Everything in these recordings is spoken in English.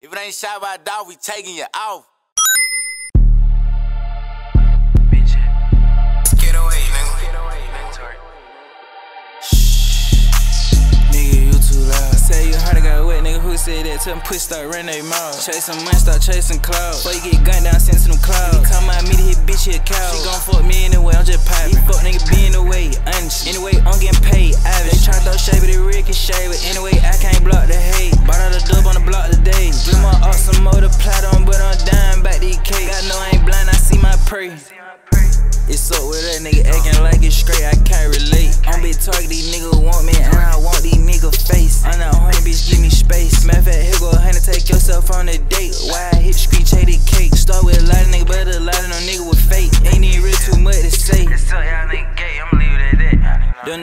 If it ain't shot by a dog, we taking you off. Get nigga. Nigga, you too loud. Say you heard got wet, nigga. Who said that? Tell them push start running they mouth. Chasing money, start chasing clouds. Before you get gunned down, send to them clouds. He come out me to hit bitch, he a cow. She gon' fuck me anyway, I'm just piping. He fuck nigga be in the way, honest. Anyway, I'm getting paid, average. They try to throw shade, but it ricochet. But anyway, I can't block the hate. Bought out a dub on the block today. Give my up some more to platinum, but I'm dying back these cake. God know I ain't blind, I see my prey. It's up with that nigga acting like it's straight, I can't relate. I'm big target, these niggas want me, and I want these niggas face. I'm not honey, bitch, give me space. Matter of fact, here go a hundred, take yourself on a date. Why I hit the street, chase cake. Start with a lot of niggas, but a lot of no nigga with fake. Ain't even really too much to say.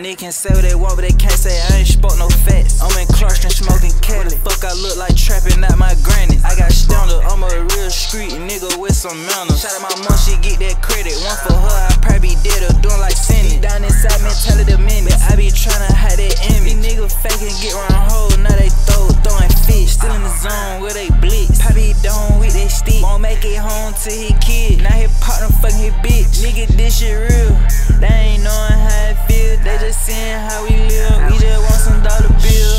Niggas can say what they want, but they can't say I ain't spoke no facts. I'm in Clarkston smoking Cali. Fuck, I look like trapping out my granny. I got standard, I'm a real street nigga with some manners. Shout out my mom, she get that credit. One for her, I probably did her, doing like Cindy. Down inside mentality minute. I be tryna hide that envy. These niggas faking, get round hole, now they throw, throwing fish. Still in the zone where they blitz. Poppy down with that stick. Won't make it home to his kid. Now pop them fucking his bitch. Nigga, this shit real. They ain't knowing how it feel. They just seeing how we live. We just want some dollar bill.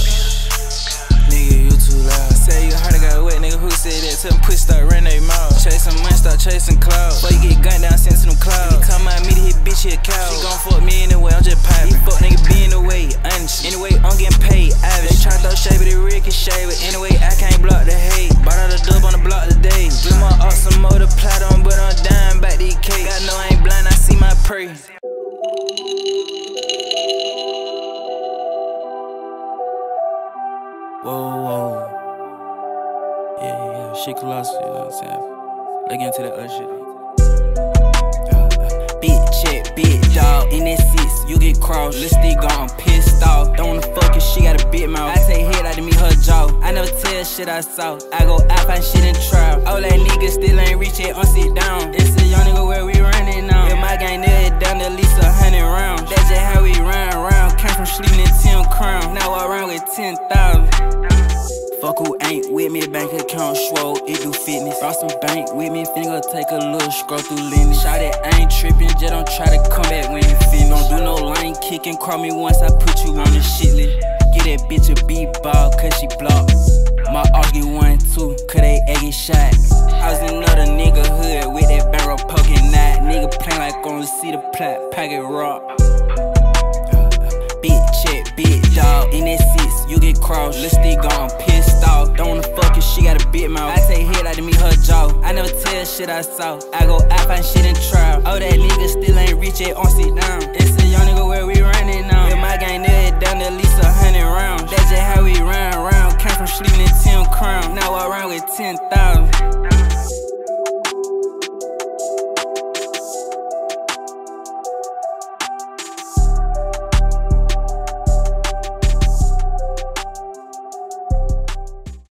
Nigga, you too loud. Say you heard I got wet, nigga. Who said that? Tell them push start running they mouth. Chasing money, start chasing clouds. Before you get gunned down, send to them clouds. He come out me to hit bitch, he a cow. She gon' fuck me anyway, I'm just piping. He fuck nigga be in the way, honest. Anyway, I'm getting paid, average. They try to throw shade, but it ricochet. But anyway, I can't block Whoa, whoa. Yeah, yeah. Shit Calaso, you know what I'm saying? Get into that other shit. Uh, Big check, big dog. In that six, you get crossed. Lil stick gone, pissed off. Don't wanna fuck if she got a big mouth. I take head out to meet her jaw. I never tell shit I saw. I go out, find shit in trial. All that niggas still ain't reach it, on sit down. With 10,000. Fuck who ain't with me, bank account swole, it do fitness. Brought some bank with me, go take a little scroll through Lenny. Shot it, ain't trippin', just don't try to come back when you finish. Don't do no line kicking, call me once, I put you on the shit list. Get that bitch a B-ball, cause she blocked. My get one, two, cause they eggy shot. I was another nigga hood with that barrel poking knife. Nigga playin' like on see the plat, packet rock. Big check, big dog. In that six, you get crossed. Lil stick gone, pissed off. Don't wanna fuck if she got a big mouth. I take head out to meet her jaw. I never tell shit I saw. I go out, find shit in trial. Oh, that nigga still ain't reach it on sit down. It's a young nigga where we running now. If my gang it down at least a hundred rounds. That's just how we run around. Came from sleeping in 10 crown. Now I run with 10,000.